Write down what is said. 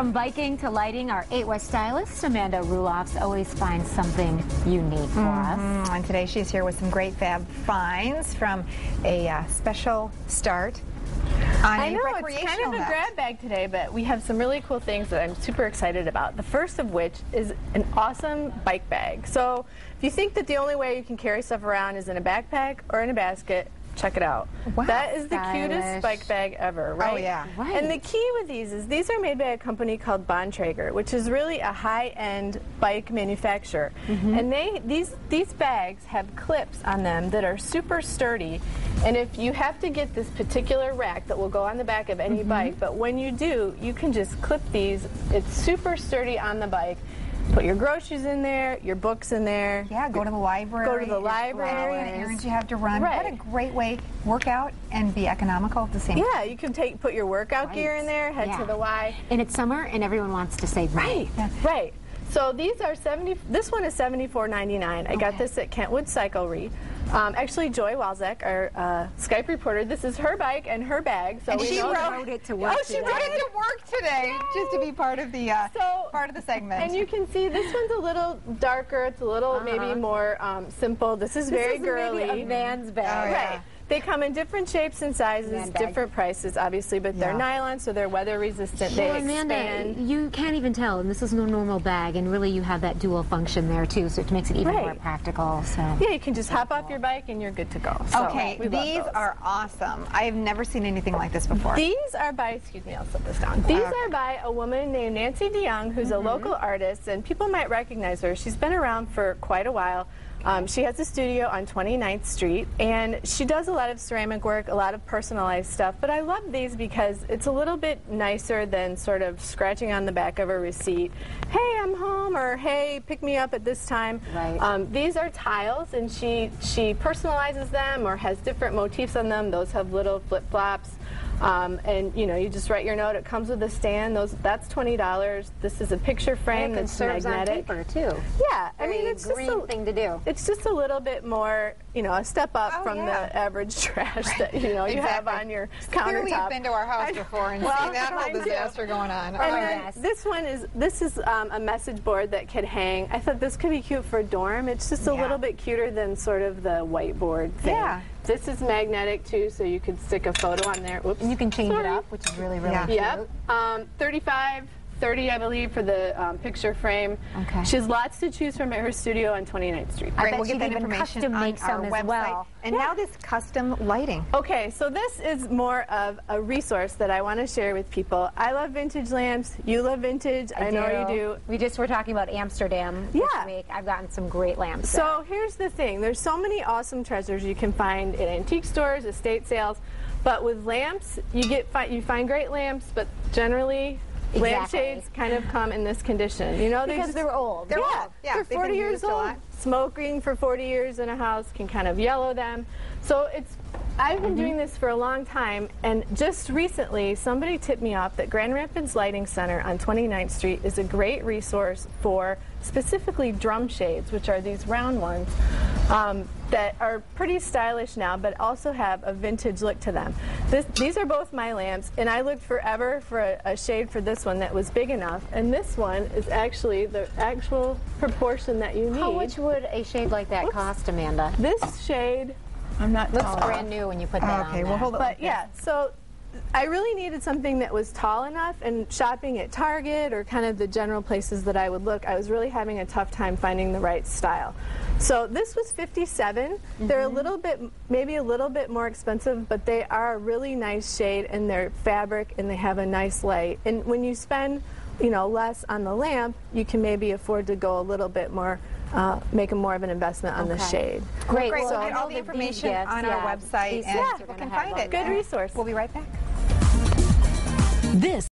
From biking to lighting, our 8 West stylist, Amanda Roelofs, always finds something unique for us. Mm, And today she's here with some great fab finds from a uh, special start on I a know, it's kind of a grab bag today, but we have some really cool things that I'm super excited about. The first of which is an awesome bike bag. So if you think that the only way you can carry stuff around is in a backpack or in a basket, check it out. Wow. That is the Stylish. cutest bike bag ever, right? Oh, yeah. Right. And the key with these is these are made by a company called Bontrager, which is really a high-end bike manufacturer. Mm-hmm. And they these these bags have clips on them that are super sturdy. And if you have to get this particular rack that will go on the back of any Mm-hmm. bike, but when you do, you can just clip these. It's super sturdy on the bike. Put your groceries in there, your books in there. Yeah, go to the library. Go to the just library. all the errands you have to run. What a great way work out and be economical at the same time. Yeah, you can take put your workout gear in there, head Yeah. to the Y. And it's summer, and everyone wants to save money. Right, right. So these are 70, this one is 74.99. I got this at Kentwood Cyclery. Um, actually, Joy Walzak, our uh, Skype reporter, this is her bike and her bag. So And we she wrote- Wrote it to work Oh, she today. brought it to work today just to be part of the uh, So- part of the segment. And you can see this one's a little darker. It's a little maybe more um, simple. This is very Uh-huh. this is girly. maybe a man's bag. Oh, yeah. Right. They come in different shapes and sizes, different prices, obviously, but they're Yeah. nylon, so they're weather resistant. Well, they Amanda, expand. you can't even tell, and this is no normal bag, and really you have that dual function there too, so it makes it even Right. more practical. So Yeah, you can just hop off your bike and you're good to go. So, okay, these are awesome. I have never seen anything like this before. These are by, excuse me, I'll set this down. These Okay. are by a woman named Nancy DeYoung, who's a mm-hmm. local artist, and people might recognize her. She's been around for quite a while. Um, she has a studio on 29th Street, and she does a lot of ceramic work, a lot of personalized stuff. But I love these because it's a little bit nicer than sort of scratching on the back of a receipt. Hey, I'm home, or hey, pick me up at this time. Right. Um, these are tiles, and she she personalizes them or has different motifs on them. Those have little flip flops. Um, and you know, you just write your note. It comes with a stand. Those that's twenty dollars. This is a picture frame that's serves on magnetic. paper too. Yeah, I mean, Very it's just a, thing to do. It's just a little bit more, you know, a step up Oh, from yeah. the average trash that you know you have on your countertop. you've been to our house before and well, seen that whole disaster going on. Oh And then gosh. this one is this is um, a message board that could hang. I thought this could be cute for a dorm. It's just a Yeah. little bit cuter than sort of the whiteboard thing. Yeah. This is magnetic too, so you could stick a photo on there. Whoops. And you can change Sorry. it up, which is really, really Yeah. cute. Yep. Um, 35, 30, I believe, for the um, picture frame. Okay. She has lots to choose from at her studio on 29th Street. I Great, bet we'll get that information custom on make some our as website. well. And now this custom lighting. Okay, so this is more of a resource that I want to share with people. I love vintage lamps. You love vintage. I, know you do. We just were talking about Amsterdam yeah. this week. I've gotten some great lamps. So here's the thing there's so many awesome treasures you can find in antique stores, estate sales. But with lamps, you get fi- you find great lamps, but generally Exactly. lampshades kind of come in this condition. You know, they because just- they're old. They're yeah, old. Yeah, they're 40 years old. Smoking for 40 years in a house can kind of yellow them. So it's I've been mm-hmm. doing this for a long time, and just recently somebody tipped me off that Grand Rapids Lighting Center on 29th Street is a great resource for specifically drum shades, which are these round ones um, that are pretty stylish now, but also have a vintage look to them. This, these are both my lamps, and I looked forever for a, a shade for this one that was big enough, and this one is actually the actual proportion that you need. How much would a shade like that cost, Amanda? This shade, I'm not Looks brand new when you put that on Okay, well, hold on. But yeah, so I really needed something that was tall enough, and shopping at Target or kind of the general places that I would look, I was really having a tough time finding the right style. So this was 57. They're a little bit, maybe a little bit more expensive, but they are a really nice shade, and they're fabric, and they have a nice light. And when you spend, you know, less on the lamp, you can maybe afford to go a little bit more, uh, make a more of an investment on the shade. Great. Great. Well, We'll get all the that these information on yeah, our website these and gifts are people can find it. Good resource. We'll be right back. This